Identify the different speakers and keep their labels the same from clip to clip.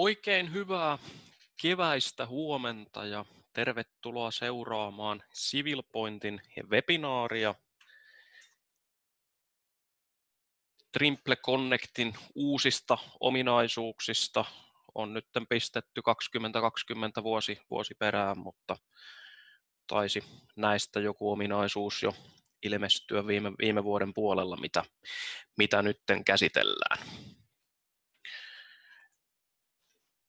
Speaker 1: Oikein hyvää keväistä huomenta ja tervetuloa seuraamaan Civilpointin webinaaria Trimple Connectin uusista ominaisuuksista. On nyt pistetty 2020 vuosi, vuosi perään, mutta taisi näistä joku ominaisuus jo ilmestyä viime, viime vuoden puolella, mitä, mitä nyt käsitellään.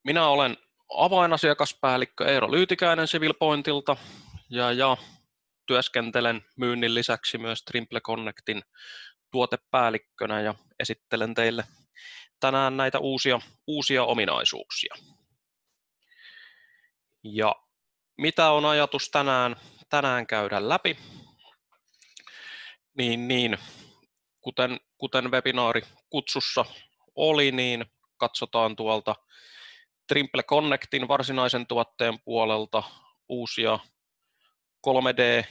Speaker 1: Minä olen avainasiakaspäällikkö Eero Lyytikäinen Civilpointilta ja, ja työskentelen myynnin lisäksi myös Trimple Connectin tuotepäällikkönä ja esittelen teille tänään näitä uusia, uusia ominaisuuksia. Ja mitä on ajatus tänään, tänään käydä läpi? Niin, niin kuten, kuten webinaari kutsussa oli, niin katsotaan tuolta Trimple Connectin varsinaisen tuotteen puolelta uusia 3D,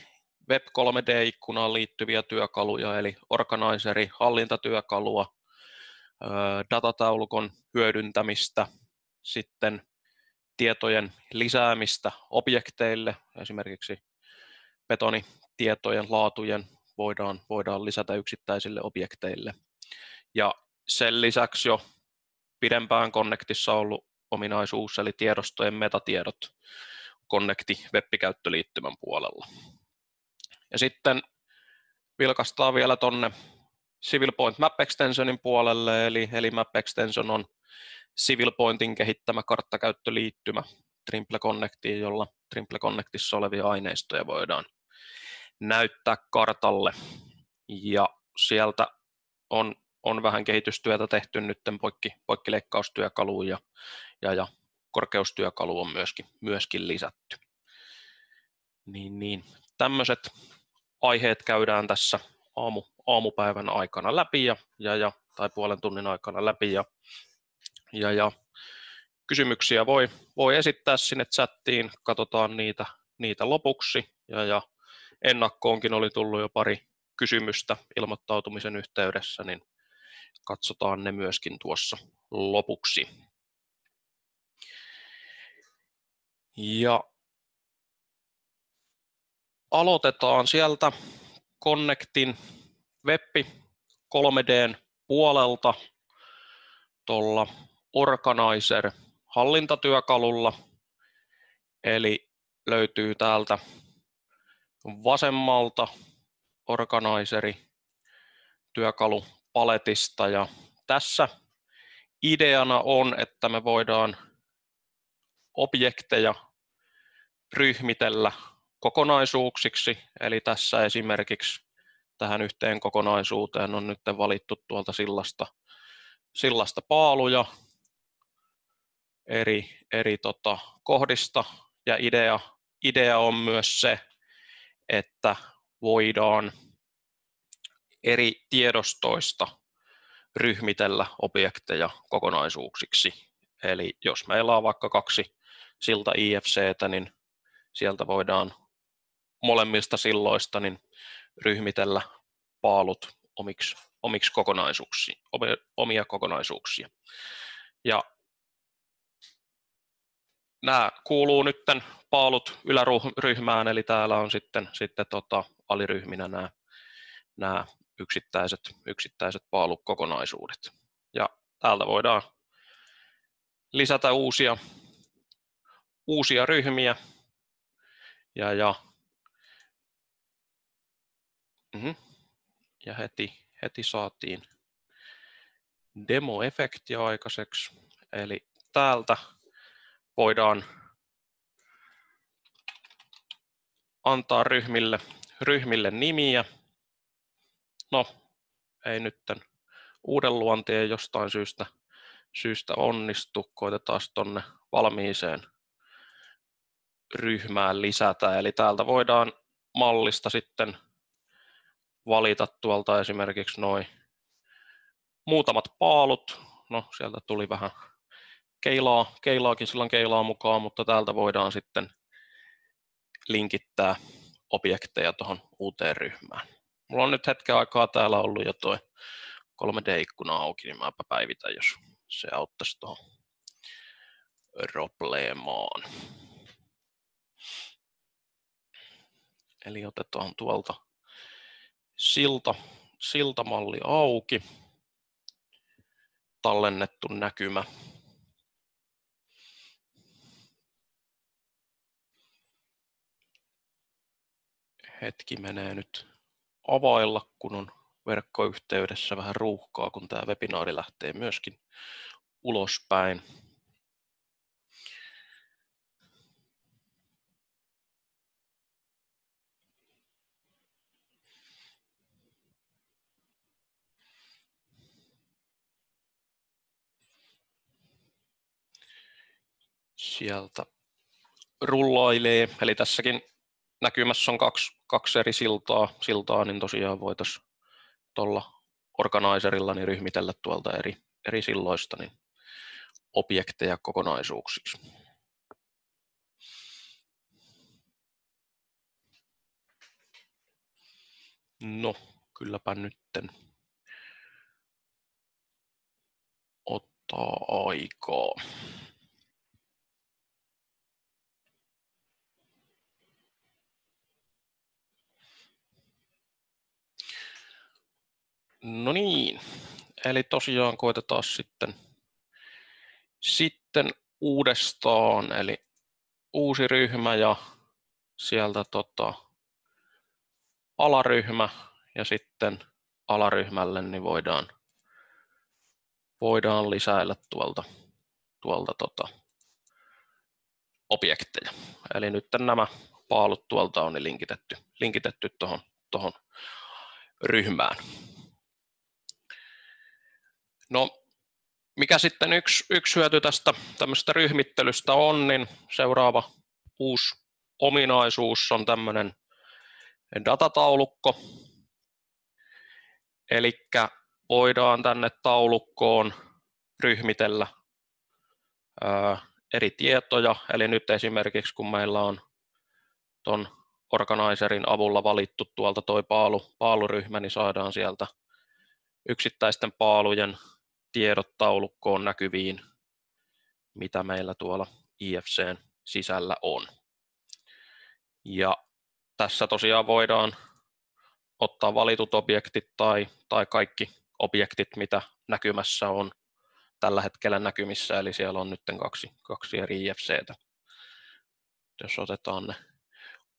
Speaker 1: Web 3D-ikkunaan liittyviä työkaluja, eli organizeri, hallintatyökalua, datataulukon hyödyntämistä, sitten tietojen lisäämistä objekteille, esimerkiksi betonitietojen laatujen voidaan, voidaan lisätä yksittäisille objekteille. Ja sen lisäksi jo pidempään Connectissa ollut ominaisuus, eli tiedostojen metatiedot Connecti web-käyttöliittymän puolella. Ja sitten vilkastaa vielä tuonne CivilPoint Map Extensionin puolelle, eli, eli Map Extension on CivilPointin kehittämä karttakäyttöliittymä Trimple Connectiin, jolla Trimple Connectissa olevia aineistoja voidaan näyttää kartalle. Ja sieltä on, on vähän kehitystyötä tehty nyt poikki, poikkileikkaustyökaluun ja, ja, ja korkeustyökalu on myöskin, myöskin lisätty. Niin, niin. Tämmöiset aiheet käydään tässä aamu, aamupäivän aikana läpi ja, ja, ja, tai puolen tunnin aikana läpi ja, ja, ja kysymyksiä voi, voi esittää sinne chattiin, katsotaan niitä, niitä lopuksi ja, ja ennakkoonkin oli tullut jo pari kysymystä ilmoittautumisen yhteydessä, niin katsotaan ne myöskin tuossa lopuksi. Ja aloitetaan sieltä Connectin web 3Dn puolelta tuolla Organizer hallintatyökalulla. Eli löytyy täältä vasemmalta Organizeri työkalupaletista ja tässä ideana on, että me voidaan objekteja ryhmitellä kokonaisuuksiksi, eli tässä esimerkiksi tähän yhteen kokonaisuuteen on nyt valittu tuolta sillasta, sillasta paaluja eri, eri tota, kohdista, ja idea, idea on myös se, että voidaan eri tiedostoista ryhmitellä objekteja kokonaisuuksiksi. Eli jos meillä on vaikka kaksi silta IFCtä, niin sieltä voidaan molemmista silloista niin ryhmitellä paalut omiksi, omiksi kokonaisuuksia, omia kokonaisuuksia. Ja nämä kuuluu nyt paalut yläryhmään, eli täällä on sitten, sitten tota, aliryhminä nämä, nämä yksittäiset, yksittäiset paalukokonaisuudet. Ja täältä voidaan lisätä uusia, uusia ryhmiä ja, ja, mm-hmm. ja heti, heti saatiin demo-efekti aikaiseksi. Eli täältä voidaan antaa ryhmille, ryhmille nimiä. No, ei nyt uuden luonteen jostain syystä, syystä onnistu. Koitetaan tuonne valmiiseen ryhmään lisätä. Eli täältä voidaan mallista sitten valita tuolta esimerkiksi noin muutamat paalut. No, sieltä tuli vähän keilaa, keilaakin silloin keilaa mukaan, mutta täältä voidaan sitten linkittää objekteja tuohon uuteen ryhmään. Mulla on nyt hetken aikaa täällä ollut jo tuo 3D-ikkuna auki, niin mäpä päivitän, jos se auttaisi tuohon probleemaan. Eli otetaan tuolta silta, siltamalli auki, tallennettu näkymä. Hetki menee nyt availla, kun on verkkoyhteydessä vähän ruuhkaa, kun tämä webinaari lähtee myöskin ulospäin. Sieltä rullailee, eli tässäkin näkymässä on kaksi, kaksi eri siltaa, siltaa, niin tosiaan voitaisiin tuolla organizerilla niin ryhmitellä tuolta eri, eri silloista niin objekteja kokonaisuuksiksi. No, kylläpä nytten ottaa aikaa. No niin, eli tosiaan koitetaan sitten, sitten uudestaan, eli uusi ryhmä ja sieltä tota, alaryhmä ja sitten alaryhmälle niin voidaan, voidaan lisäillä tuolta, tuolta tota, objekteja. Eli nyt nämä paalut tuolta on linkitetty, linkitetty tuohon, tuohon ryhmään. No, mikä sitten yksi, yksi hyöty tästä tämmöistä ryhmittelystä on, niin seuraava uusi ominaisuus on tämmöinen datataulukko. Eli voidaan tänne taulukkoon ryhmitellä ää, eri tietoja. Eli nyt esimerkiksi kun meillä on tuon organizerin avulla valittu tuolta tuo paalu, paaluryhmä, niin saadaan sieltä yksittäisten paalujen tiedot taulukkoon näkyviin, mitä meillä tuolla IFCn sisällä on. Ja tässä tosiaan voidaan ottaa valitut objektit tai, tai kaikki objektit, mitä näkymässä on tällä hetkellä näkymissä, eli siellä on nyt kaksi, kaksi eri IFCtä. Jos otetaan ne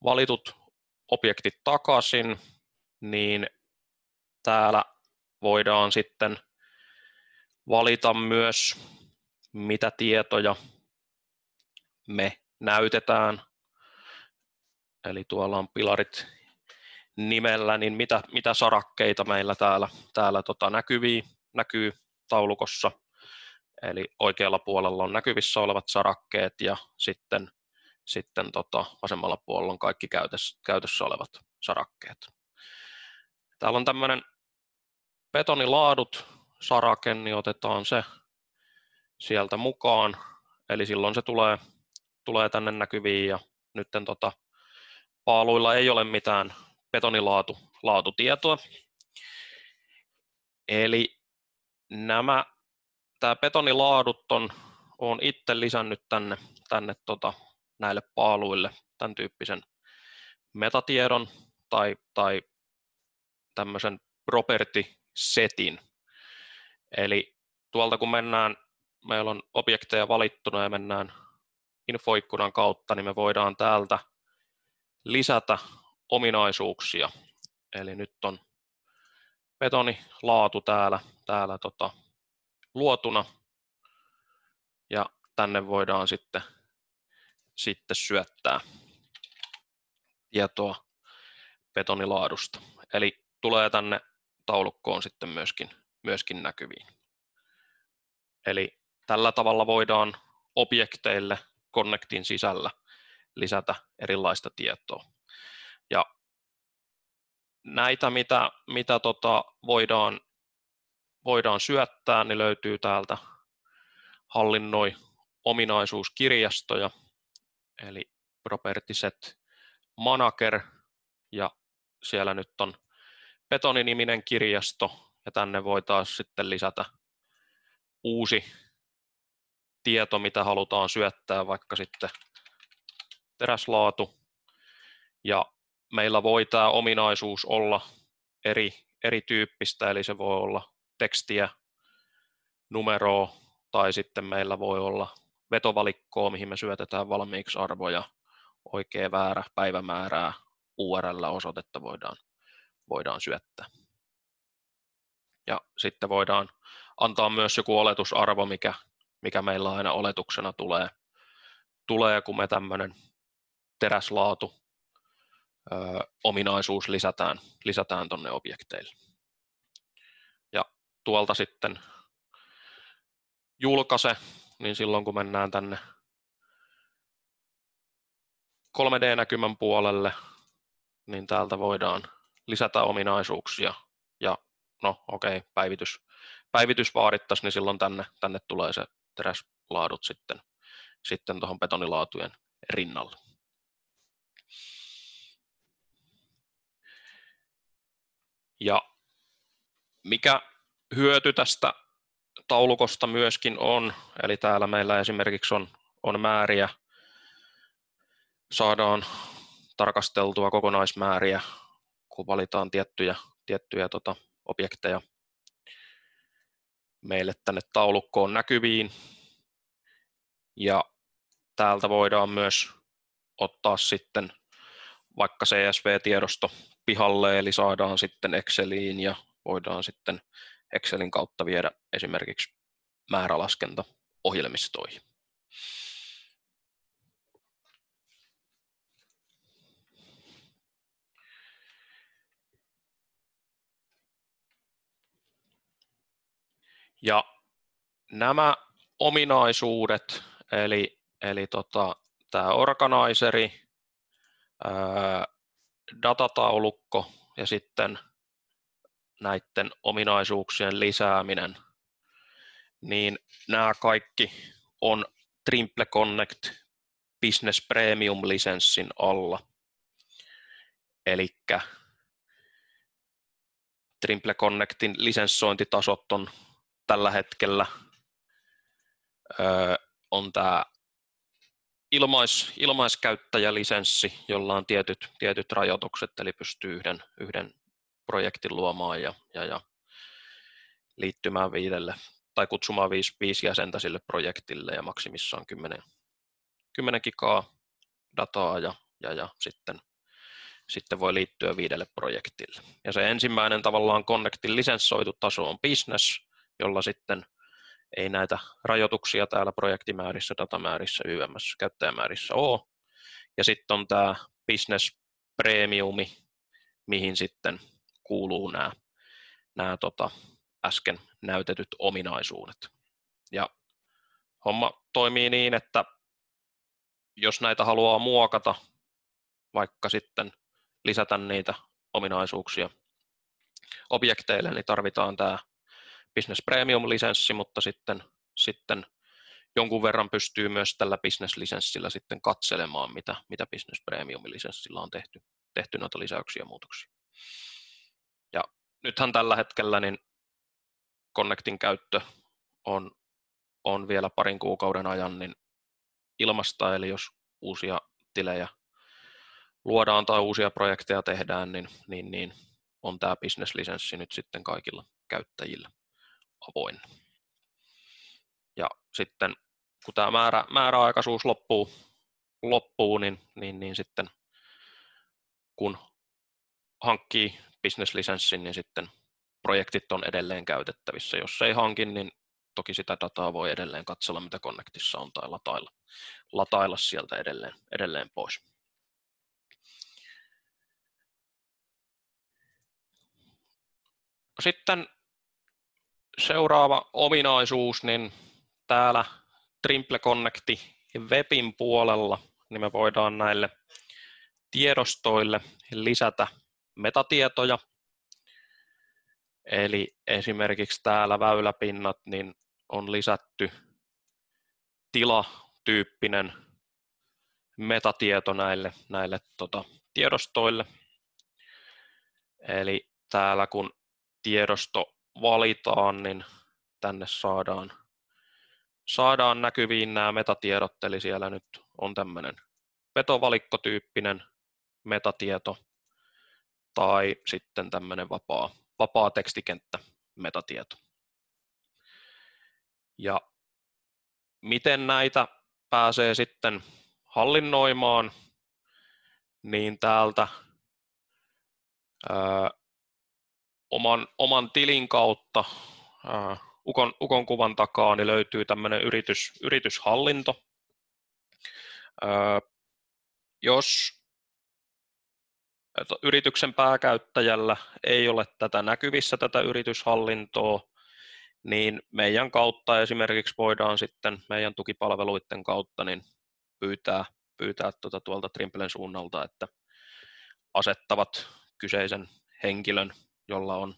Speaker 1: valitut objektit takaisin, niin täällä voidaan sitten valita myös, mitä tietoja me näytetään. Eli tuolla on pilarit nimellä, niin mitä, mitä sarakkeita meillä täällä, täällä tota näkyviä, näkyy taulukossa. Eli oikealla puolella on näkyvissä olevat sarakkeet ja sitten, sitten tota vasemmalla puolella on kaikki käytössä, käytössä olevat sarakkeet. Täällä on tämmöinen betonilaadut sarake, niin otetaan se sieltä mukaan. Eli silloin se tulee, tulee tänne näkyviin ja nyt tota, paaluilla ei ole mitään betonilaatutietoa. Eli nämä, tämä betonilaadut on, on itse lisännyt tänne, tänne tota, näille paaluille tämän tyyppisen metatiedon tai, tai tämmöisen property setin, Eli tuolta kun mennään, meillä on objekteja valittuna ja mennään infoikkunan kautta, niin me voidaan täältä lisätä ominaisuuksia. Eli nyt on betonilaatu täällä, täällä tota, luotuna ja tänne voidaan sitten, sitten syöttää tietoa betonilaadusta. Eli tulee tänne taulukkoon sitten myöskin myöskin näkyviin. Eli tällä tavalla voidaan objekteille Connectin sisällä lisätä erilaista tietoa. Ja näitä, mitä, mitä tota voidaan, voidaan syöttää, niin löytyy täältä hallinnoi ominaisuuskirjastoja, eli Property Set Manager, ja siellä nyt on betoniniminen kirjasto, ja tänne voi taas sitten lisätä uusi tieto, mitä halutaan syöttää, vaikka sitten teräslaatu. Ja meillä voi tämä ominaisuus olla eri, erityyppistä, eli se voi olla tekstiä, numeroa, tai sitten meillä voi olla vetovalikkoa, mihin me syötetään valmiiksi arvoja, oikea väärä, päivämäärää, URL-osoitetta voidaan, voidaan syöttää. Ja sitten voidaan antaa myös joku oletusarvo, mikä, mikä meillä aina oletuksena tulee, tulee kun me tämmöinen teräslaatu ö, ominaisuus lisätään, lisätään tuonne objekteille. Ja tuolta sitten julkaise, niin silloin kun mennään tänne 3D-näkymän puolelle, niin täältä voidaan lisätä ominaisuuksia no okei, okay, päivitys, päivitys vaadittaisiin, niin silloin tänne, tänne tulee se teräslaadut sitten, sitten tuohon betonilaatujen rinnalle. Ja mikä hyöty tästä taulukosta myöskin on, eli täällä meillä esimerkiksi on, on määriä, saadaan tarkasteltua kokonaismääriä, kun valitaan tiettyjä, tiettyjä tota, objekteja meille tänne taulukkoon näkyviin. Ja täältä voidaan myös ottaa sitten vaikka CSV-tiedosto pihalle, eli saadaan sitten Exceliin ja voidaan sitten Excelin kautta viedä esimerkiksi määrälaskenta ohjelmistoihin. Ja nämä ominaisuudet, eli, eli tota, tämä organizeri, datataulukko ja sitten näiden ominaisuuksien lisääminen, niin nämä kaikki on Trimple Connect Business Premium-lisenssin alla. Eli Trimple Connectin lisenssointitasot on tällä hetkellä öö, on tämä ilmais, ilmaiskäyttäjälisenssi, jolla on tietyt, tietyt rajoitukset, eli pystyy yhden, yhden projektin luomaan ja, ja, ja liittymään viidelle tai kutsumaan viisi, viisi jäsentä sille projektille ja maksimissaan 10, 10 gigaa dataa ja, ja, ja sitten, sitten voi liittyä viidelle projektille. Ja se ensimmäinen tavallaan Connectin lisenssoitu taso on business, jolla sitten ei näitä rajoituksia täällä projektimäärissä, datamäärissä, YMS, käyttäjämäärissä ole. Ja sitten on tämä business premiumi, mihin sitten kuuluu nämä, nämä tota, äsken näytetyt ominaisuudet. Ja homma toimii niin, että jos näitä haluaa muokata, vaikka sitten lisätä niitä ominaisuuksia objekteille, niin tarvitaan tämä Business Premium-lisenssi, mutta sitten, sitten jonkun verran pystyy myös tällä business-lisenssillä sitten katselemaan, mitä, mitä Business Premium-lisenssillä on tehty, tehty noita lisäyksiä ja muutoksia. Ja nythän tällä hetkellä niin Connectin käyttö on, on vielä parin kuukauden ajan niin ilmasta, eli jos uusia tilejä luodaan tai uusia projekteja tehdään, niin, niin, niin on tämä business-lisenssi nyt sitten kaikilla käyttäjillä avoin. Ja sitten kun tämä määrä, määräaikaisuus loppuu, loppuu niin, niin, niin sitten kun hankkii business-lisenssin, niin sitten projektit on edelleen käytettävissä. Jos ei hankin, niin toki sitä dataa voi edelleen katsella, mitä Connectissa on, tai latailla, latailla sieltä edelleen, edelleen pois. Sitten seuraava ominaisuus, niin täällä Trimple Connecti webin puolella niin me voidaan näille tiedostoille lisätä metatietoja. Eli esimerkiksi täällä väyläpinnat niin on lisätty tilatyyppinen metatieto näille, näille tota, tiedostoille. Eli täällä kun tiedosto valitaan, niin tänne saadaan, saadaan näkyviin nämä metatiedot, eli siellä nyt on tämmöinen vetovalikkotyyppinen metatieto tai sitten tämmöinen vapaa, vapaa tekstikenttä metatieto. Ja miten näitä pääsee sitten hallinnoimaan, niin täältä ää, oman, oman tilin kautta ää, ukon, ukon kuvan takaa niin löytyy tämmöinen yritys, yrityshallinto. Ää, jos yrityksen pääkäyttäjällä ei ole tätä näkyvissä tätä yrityshallintoa, niin meidän kautta esimerkiksi voidaan sitten meidän tukipalveluiden kautta niin pyytää, pyytää tuota tuolta Trimplen suunnalta, että asettavat kyseisen henkilön, jolla on,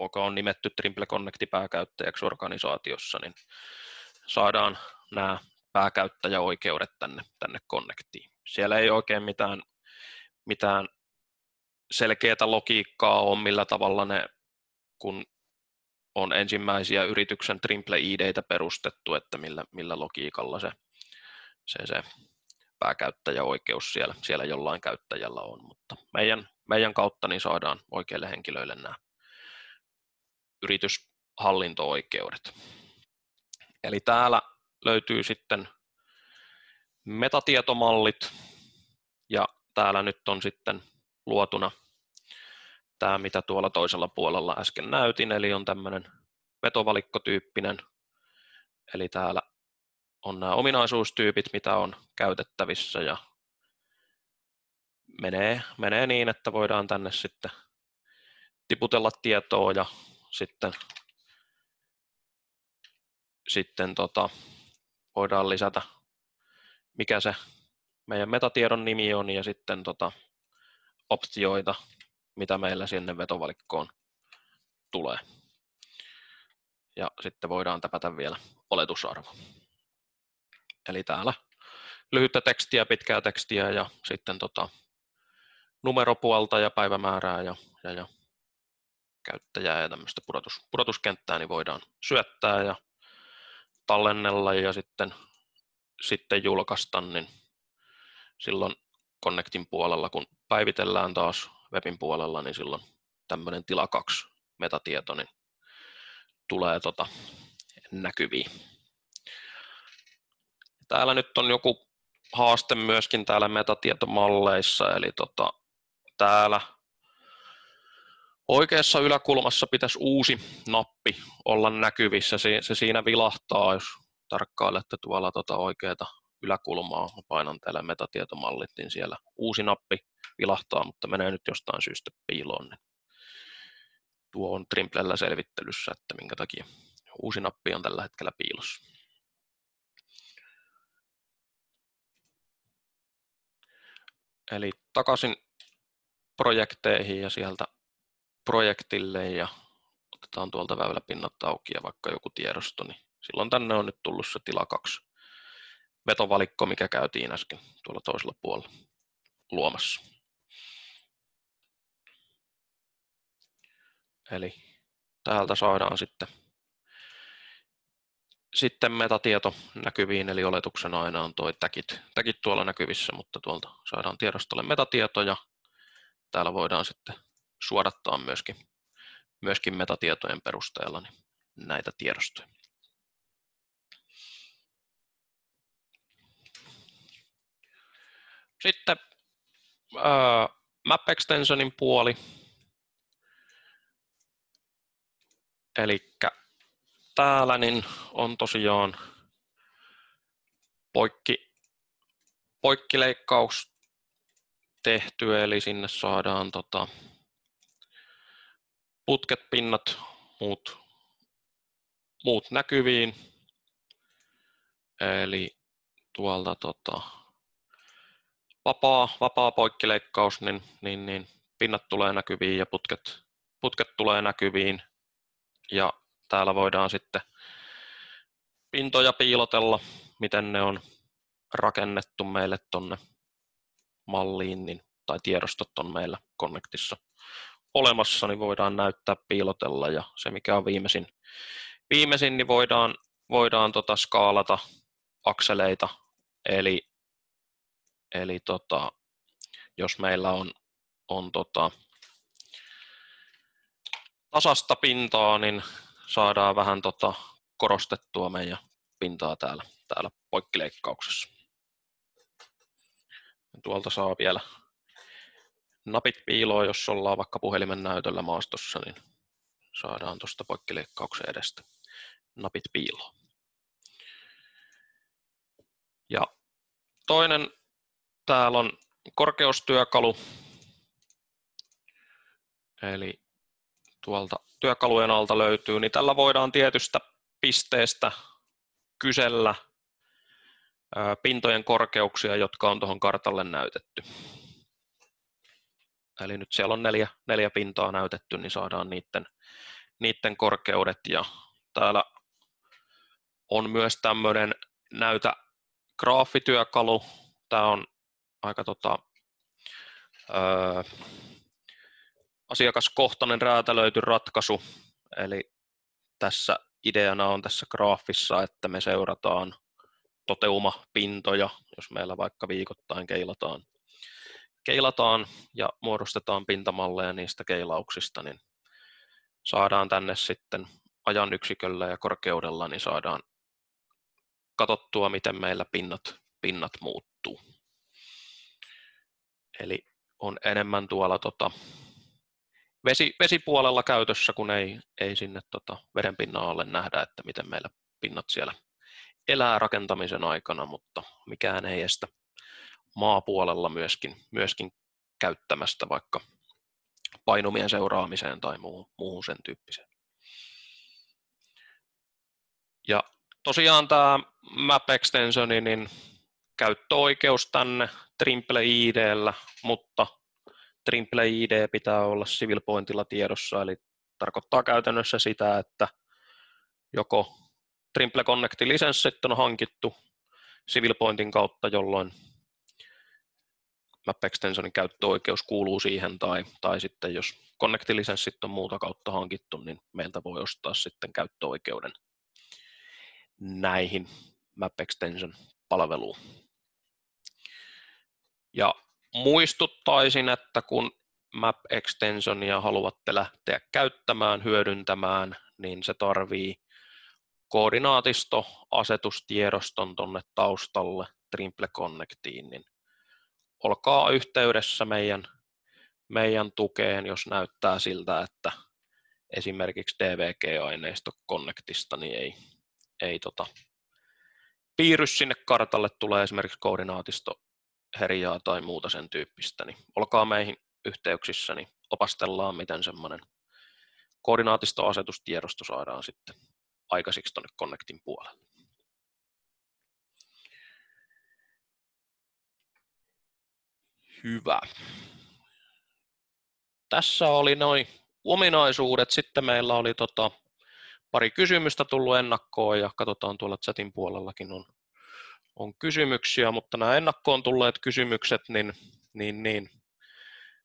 Speaker 1: joka on nimetty Trimple Connecti pääkäyttäjäksi organisaatiossa, niin saadaan nämä pääkäyttäjäoikeudet tänne, tänne Connectiin. Siellä ei oikein mitään, mitään selkeää logiikkaa ole, millä tavalla ne, kun on ensimmäisiä yrityksen Trimple IDitä perustettu, että millä, millä logiikalla se, se, se pääkäyttäjäoikeus siellä, siellä jollain käyttäjällä on, mutta meidän, meidän kautta niin saadaan oikeille henkilöille nämä yrityshallinto-oikeudet. Eli täällä löytyy sitten metatietomallit ja täällä nyt on sitten luotuna tämä, mitä tuolla toisella puolella äsken näytin, eli on tämmöinen vetovalikkotyyppinen, eli täällä on nämä ominaisuustyypit, mitä on käytettävissä ja menee, menee niin, että voidaan tänne sitten tiputella tietoa ja sitten, sitten tota, voidaan lisätä, mikä se meidän metatiedon nimi on ja sitten tota, optioita, mitä meillä sinne vetovalikkoon tulee. Ja sitten voidaan täpätä vielä oletusarvo. Eli täällä lyhyttä tekstiä, pitkää tekstiä ja sitten tota, numeropuolta ja päivämäärää ja, ja, ja käyttäjää ja tämmöistä pudotus, pudotuskenttää niin voidaan syöttää ja tallennella ja sitten, sitten julkaista, niin silloin Connectin puolella, kun päivitellään taas webin puolella, niin silloin tämmöinen tila 2 metatieto niin tulee tota näkyviin. Täällä nyt on joku haaste myöskin täällä metatietomalleissa, eli tota, täällä oikeassa yläkulmassa pitäisi uusi nappi olla näkyvissä. Se, se siinä vilahtaa, jos tarkkailette tuolla tota oikeata yläkulmaa. Mä painan täällä metatietomallit, niin siellä uusi nappi vilahtaa, mutta menee nyt jostain syystä piiloon. Niin tuo on Trimplellä selvittelyssä, että minkä takia uusi nappi on tällä hetkellä piilossa. Eli takaisin projekteihin ja sieltä projektille ja otetaan tuolta väyläpinnat auki ja vaikka joku tiedosto, niin silloin tänne on nyt tullut se tila 2 vetovalikko, mikä käytiin äsken tuolla toisella puolella luomassa. Eli täältä saadaan sitten, sitten metatieto näkyviin, eli oletuksena aina on tuo tagit, tagit tuolla näkyvissä, mutta tuolta saadaan tiedostolle metatietoja. Täällä voidaan sitten suodattaa myöskin, myöskin metatietojen perusteella niin näitä tiedostoja. Sitten ää, Map Extensionin puoli. Eli täällä niin on tosiaan poikki, poikkileikkaus tehty, eli sinne saadaan tota, putket, pinnat, muut, muut näkyviin. Eli tuolta tota, vapaa, vapaa poikkileikkaus, niin, niin, niin pinnat tulee näkyviin ja putket, putket tulee näkyviin. Ja täällä voidaan sitten pintoja piilotella, miten ne on rakennettu meille tuonne malliin, niin, tai tiedostot on meillä Connectissa olemassa, niin voidaan näyttää piilotella ja se mikä on viimeisin, viimeisin niin voidaan voidaan tota skaalata akseleita, eli, eli tota, jos meillä on, on tota, tasasta pintaa, niin saadaan vähän tota korostettua meidän pintaa täällä, täällä poikkileikkauksessa. Tuolta saa vielä napit piiloa, jos ollaan vaikka puhelimen näytöllä maastossa, niin saadaan tuosta poikkileikkauksen edestä napit piiloon. Ja toinen täällä on korkeustyökalu, eli tuolta työkalujen alta löytyy, niin tällä voidaan tietystä pisteestä kysellä pintojen korkeuksia, jotka on tuohon kartalle näytetty. Eli nyt siellä on neljä, neljä pintaa näytetty, niin saadaan niiden, niiden korkeudet. Ja täällä on myös tämmöinen näytä graafityökalu. Tämä on aika tota, öö, asiakaskohtainen räätälöity ratkaisu. Eli tässä ideana on tässä graafissa, että me seurataan toteumapintoja, jos meillä vaikka viikoittain keilataan, keilataan ja muodostetaan pintamalleja niistä keilauksista, niin saadaan tänne sitten ajan yksiköllä ja korkeudella, niin saadaan katsottua, miten meillä pinnat, pinnat muuttuu. Eli on enemmän tuolla tota, vesi, vesipuolella käytössä, kun ei, ei sinne tota, vedenpinnan alle nähdä, että miten meillä pinnat siellä elää rakentamisen aikana, mutta mikään ei estä maapuolella myöskin, myöskin käyttämästä vaikka painumien seuraamiseen tai muuhun, muuhun sen tyyppiseen. Ja tosiaan tämä Map Extensioni, niin käyttöoikeus tänne Trimple IDllä, mutta Trimple ID pitää olla civil pointilla tiedossa, eli tarkoittaa käytännössä sitä, että joko Trimple Connectin lisenssit on hankittu civil pointin kautta, jolloin Map Extensionin käyttöoikeus kuuluu siihen, tai, tai sitten jos Connect-lisenssit on muuta kautta hankittu, niin meiltä voi ostaa sitten käyttöoikeuden näihin Map Extension palveluun. Ja muistuttaisin, että kun Map Extensionia haluatte lähteä käyttämään, hyödyntämään, niin se tarvii koordinaatistoasetustiedoston tuonne taustalle Trimple Connectiin, niin olkaa yhteydessä meidän, meidän tukeen, jos näyttää siltä, että esimerkiksi DVG-aineisto Connectista niin ei, ei tota, piirry sinne kartalle, tulee esimerkiksi koordinaatisto herjaa tai muuta sen tyyppistä, niin olkaa meihin yhteyksissä, niin opastellaan, miten semmoinen koordinaatistoasetustiedosto saadaan sitten aikaiseksi tuonne Connectin puolelle. Hyvä. Tässä oli noin ominaisuudet. Sitten meillä oli tota, pari kysymystä tullut ennakkoon ja katsotaan tuolla chatin puolellakin on, on kysymyksiä, mutta nämä ennakkoon tulleet kysymykset, niin, niin, niin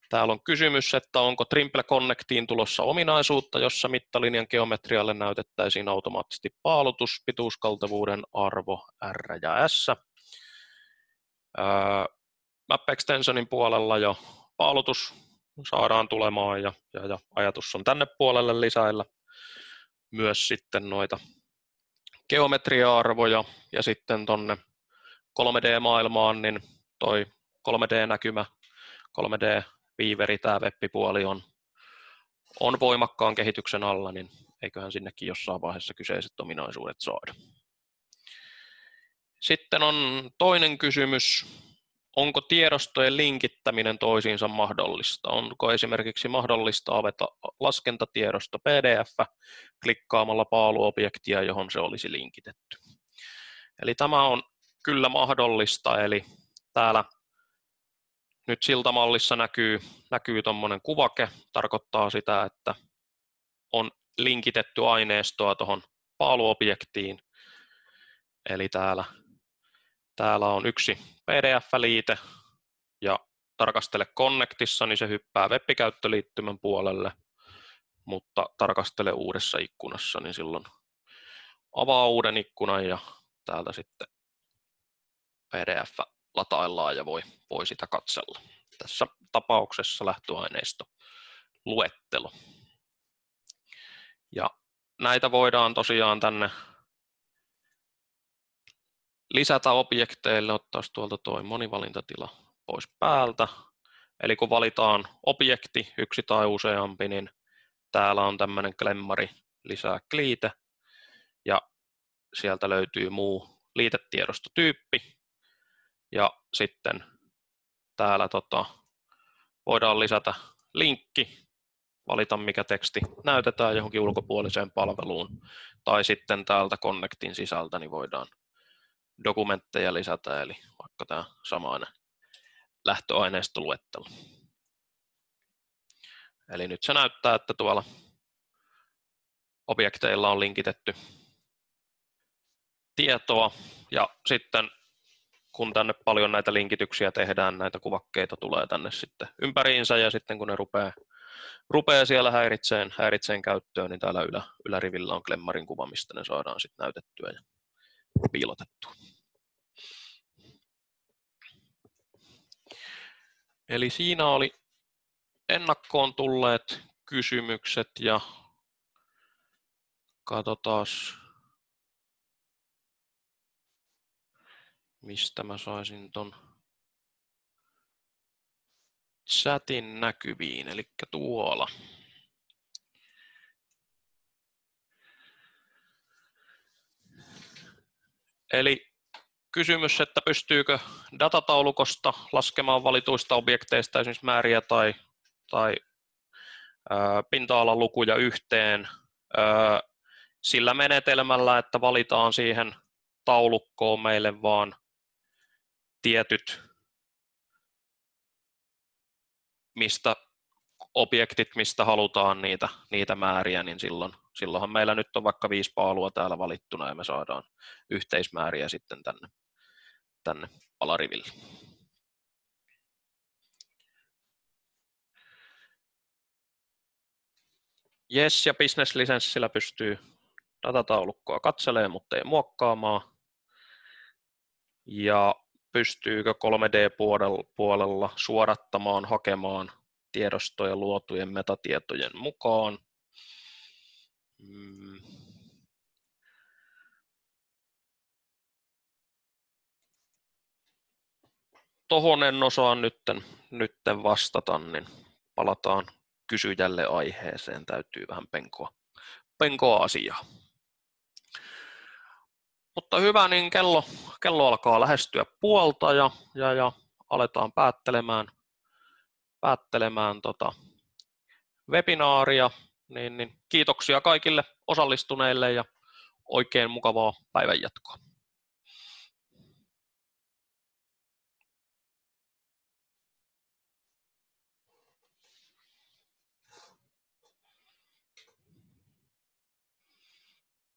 Speaker 1: Täällä on kysymys, että onko Trimple Connectiin tulossa ominaisuutta, jossa mittalinjan geometrialle näytettäisiin automaattisesti paalutus, pituuskaltavuuden arvo R ja S. Map Extensionin puolella jo paalutus saadaan tulemaan ja, ja, ja ajatus on tänne puolelle lisäillä myös sitten noita geometria-arvoja ja sitten tonne 3D-maailmaan, niin toi 3D-näkymä, 3D Viiveri, tämä webbipuoli on, on voimakkaan kehityksen alla, niin eiköhän sinnekin jossain vaiheessa kyseiset ominaisuudet saada. Sitten on toinen kysymys, onko tiedostojen linkittäminen toisiinsa mahdollista? Onko esimerkiksi mahdollista avata laskentatiedosto PDF klikkaamalla paaluobjektia, johon se olisi linkitetty? Eli tämä on kyllä mahdollista, eli täällä nyt siltamallissa näkyy, näkyy tuommoinen kuvake, tarkoittaa sitä, että on linkitetty aineistoa tuohon paaluobjektiin. Eli täällä, täällä on yksi PDF-liite ja tarkastele Connectissa, niin se hyppää web-käyttöliittymän puolelle, mutta tarkastele uudessa ikkunassa, niin silloin avaa uuden ikkunan ja täältä sitten PDF lataillaan ja voi, voi sitä katsella. Tässä tapauksessa lähtöaineisto luettelo. Ja näitä voidaan tosiaan tänne lisätä objekteille, ottaa tuolta tuo monivalintatila pois päältä. Eli kun valitaan objekti, yksi tai useampi, niin täällä on tämmöinen klemmari lisää kliite, ja sieltä löytyy muu liitetiedostotyyppi, ja sitten täällä tota, voidaan lisätä linkki, valita mikä teksti näytetään johonkin ulkopuoliseen palveluun, tai sitten täältä Connectin sisältä niin voidaan dokumentteja lisätä, eli vaikka tämä samainen lähtöaineistoluettelo. Eli nyt se näyttää, että tuolla objekteilla on linkitetty tietoa ja sitten kun tänne paljon näitä linkityksiä tehdään, näitä kuvakkeita tulee tänne sitten ympäriinsä ja sitten kun ne rupeaa, rupeaa siellä häiritseen, häiritseen käyttöön, niin täällä ylä, ylärivillä on klemmarin kuva, mistä ne saadaan sitten näytettyä ja piilotettua. Eli siinä oli ennakkoon tulleet kysymykset ja katsotaan mistä mä saisin ton chatin näkyviin, eli tuolla. Eli kysymys, että pystyykö datataulukosta laskemaan valituista objekteista esimerkiksi määriä tai, tai pinta-alan lukuja yhteen sillä menetelmällä, että valitaan siihen taulukkoon meille vaan tietyt mistä objektit, mistä halutaan niitä, niitä määriä, niin silloin, silloinhan meillä nyt on vaikka viisi paalua täällä valittuna ja me saadaan yhteismääriä sitten tänne, tänne alariville. Yes, ja business-lisenssillä pystyy datataulukkoa katselemaan, mutta ei muokkaamaan. Ja pystyykö 3D-puolella suodattamaan, hakemaan tiedostoja luotujen metatietojen mukaan. Mm. Tuohon en osaa nytten, nytten vastata, niin palataan kysyjälle aiheeseen. Täytyy vähän penkoa, penkoa asiaa. Mutta hyvä, niin kello, kello alkaa lähestyä puolta ja, ja, ja aletaan päättelemään, päättelemään tota webinaaria. Niin, niin kiitoksia kaikille osallistuneille ja oikein mukavaa päivänjatkoa.